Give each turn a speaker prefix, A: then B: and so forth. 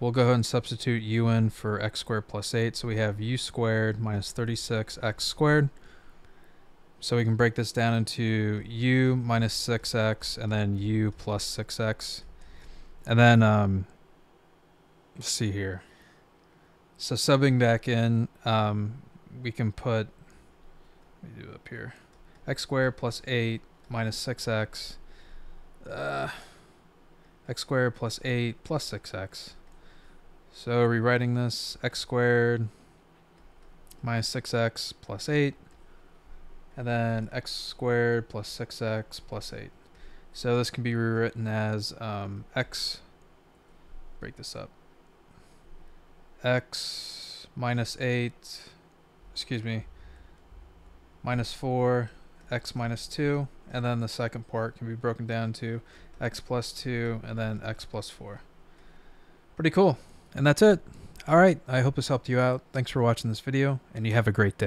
A: we'll go ahead and substitute u in for x squared plus 8. So we have u squared minus 36x squared. So we can break this down into u minus 6x and then u plus 6x. And then, um, let's see here. So subbing back in, um, we can put, let me do it up here, x squared plus 8 minus 6x, uh, x squared plus 8 plus 6x. So rewriting this, x squared minus 6x plus 8, and then x squared plus 6x plus 8. So this can be rewritten as um, x, break this up, x minus 8, excuse me, minus 4, x minus 2, and then the second part can be broken down to x plus 2 and then x plus 4. Pretty cool. And that's it. All right. I hope this helped you out. Thanks for watching this video, and you have a great day.